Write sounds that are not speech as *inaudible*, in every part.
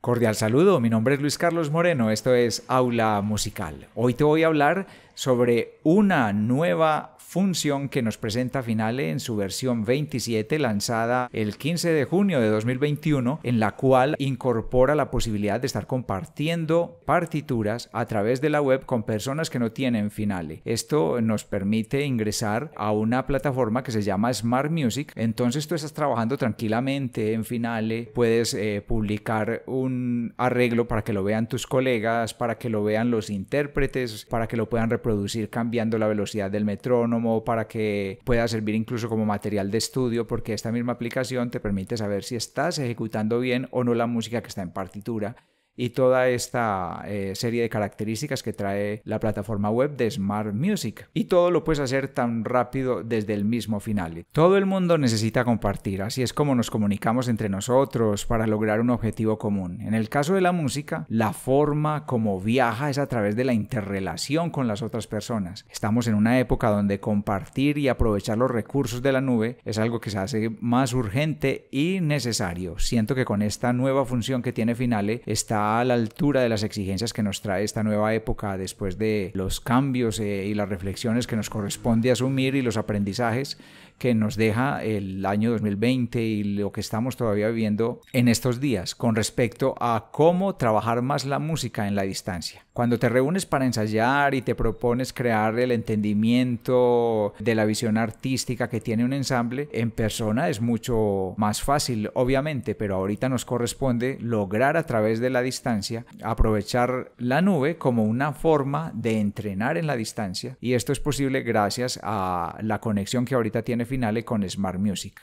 Cordial saludo, mi nombre es Luis Carlos Moreno, esto es Aula Musical. Hoy te voy a hablar sobre una nueva función que nos presenta Finale en su versión 27 lanzada el 15 de junio de 2021 en la cual incorpora la posibilidad de estar compartiendo partituras a través de la web con personas que no tienen Finale. Esto nos permite ingresar a una plataforma que se llama Smart Music. Entonces tú estás trabajando tranquilamente en Finale, puedes eh, publicar un arreglo para que lo vean tus colegas, para que lo vean los intérpretes, para que lo puedan reproducir cambiando la velocidad del metrónomo para que pueda servir incluso como material de estudio porque esta misma aplicación te permite saber si estás ejecutando bien o no la música que está en partitura y toda esta eh, serie de características que trae la plataforma web de Smart Music. Y todo lo puedes hacer tan rápido desde el mismo final. Todo el mundo necesita compartir, así es como nos comunicamos entre nosotros para lograr un objetivo común. En el caso de la música, la forma como viaja es a través de la interrelación con las otras personas. Estamos en una época donde compartir y aprovechar los recursos de la nube es algo que se hace más urgente y necesario. Siento que con esta nueva función que tiene Finale está a la altura de las exigencias que nos trae esta nueva época después de los cambios eh, y las reflexiones que nos corresponde asumir y los aprendizajes que nos deja el año 2020 y lo que estamos todavía viviendo en estos días con respecto a cómo trabajar más la música en la distancia. Cuando te reúnes para ensayar y te propones crear el entendimiento de la visión artística que tiene un ensamble, en persona es mucho más fácil, obviamente, pero ahorita nos corresponde lograr a través de la distancia aprovechar la nube como una forma de entrenar en la distancia y esto es posible gracias a la conexión que ahorita tiene Finale con Smart Music.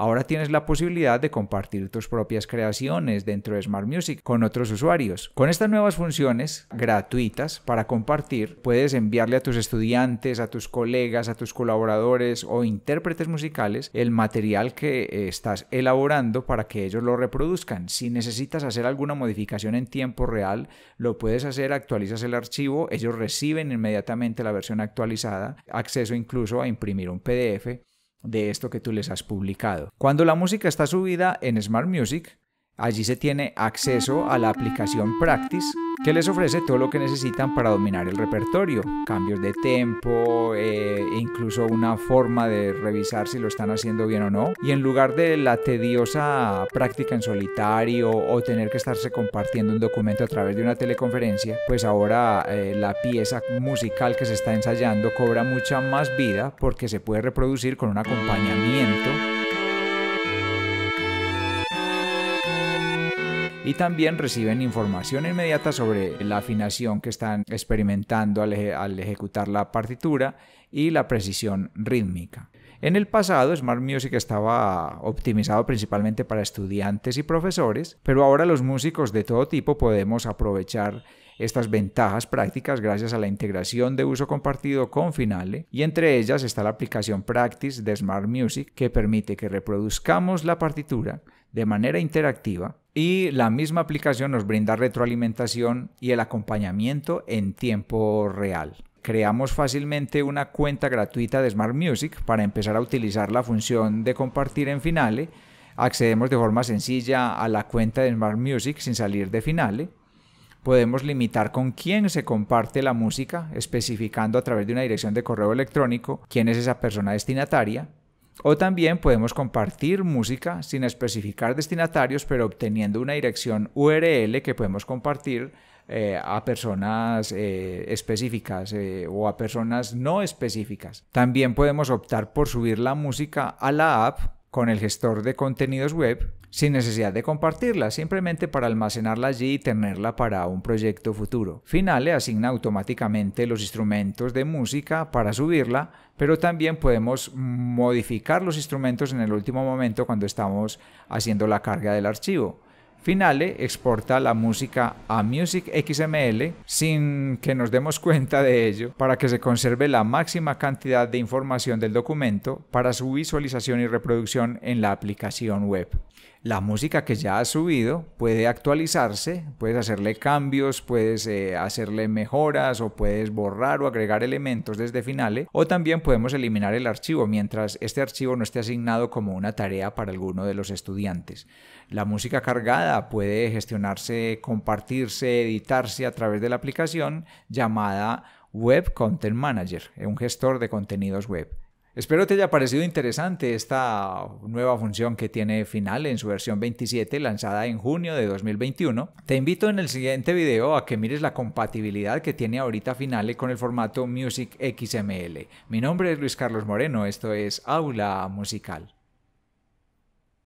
Ahora tienes la posibilidad de compartir tus propias creaciones dentro de Smart Music con otros usuarios. Con estas nuevas funciones gratuitas para compartir, puedes enviarle a tus estudiantes, a tus colegas, a tus colaboradores o intérpretes musicales el material que eh, estás elaborando para que ellos lo reproduzcan. Si necesitas hacer alguna modificación en tiempo real, lo puedes hacer, actualizas el archivo, ellos reciben inmediatamente la versión actualizada, acceso incluso a imprimir un PDF de esto que tú les has publicado. Cuando la música está subida en Smart Music, allí se tiene acceso a la aplicación Practice que les ofrece todo lo que necesitan para dominar el repertorio, cambios de tempo, eh, incluso una forma de revisar si lo están haciendo bien o no. Y en lugar de la tediosa práctica en solitario o tener que estarse compartiendo un documento a través de una teleconferencia, pues ahora eh, la pieza musical que se está ensayando cobra mucha más vida porque se puede reproducir con un acompañamiento y también reciben información inmediata sobre la afinación que están experimentando al, ejecutar la partitura y la precisión rítmica. En el pasado, Smart Music estaba optimizado principalmente para estudiantes y profesores, pero ahora los músicos de todo tipo podemos aprovechar estas ventajas prácticas gracias a la integración de uso compartido con Finale y entre ellas está la aplicación Practice de Smart Music que permite que reproduzcamos la partitura de manera interactiva y la misma aplicación nos brinda retroalimentación y el acompañamiento en tiempo real. Creamos fácilmente una cuenta gratuita de Smart Music para empezar a utilizar la función de compartir en Finale. Accedemos de forma sencilla a la cuenta de Smart Music sin salir de Finale. Podemos limitar con quién se comparte la música, especificando a través de una dirección de correo electrónico quién es esa persona destinataria. O también podemos compartir música sin especificar destinatarios, pero obteniendo una dirección URL que podemos compartir eh, a personas eh, específicas eh, o a personas no específicas. También podemos optar por subir la música a la app con el gestor de contenidos web sin necesidad de compartirla, simplemente para almacenarla allí y tenerla para un proyecto futuro. Finale asigna automáticamente los instrumentos de música para subirla, pero también podemos modificar los instrumentos en el último momento cuando estamos haciendo la carga del archivo. Finale exporta la música a Music XML sin que nos demos *laughs* cuenta de ello para que se conserve la máxima cantidad de información del documento para su visualización y reproducción en la aplicación web. La música que ya has subido puede actualizarse, puedes hacerle cambios, puedes eh, hacerle mejoras o puedes borrar o agregar elementos desde Finale o también podemos eliminar el archivo mientras este archivo no esté asignado como una tarea para alguno de los estudiantes. La música cargada puede gestionarse, compartirse, editarse a través de la aplicación llamada Web Content Manager, un gestor de contenidos web. Espero te haya parecido interesante esta nueva función que tiene Final en su versión 27 lanzada en junio de 2021. Te invito en el siguiente video a que mires la compatibilidad que tiene ahorita Finale con el formato Music XML. Mi nombre es Luis Carlos Moreno, esto es Aula Musical.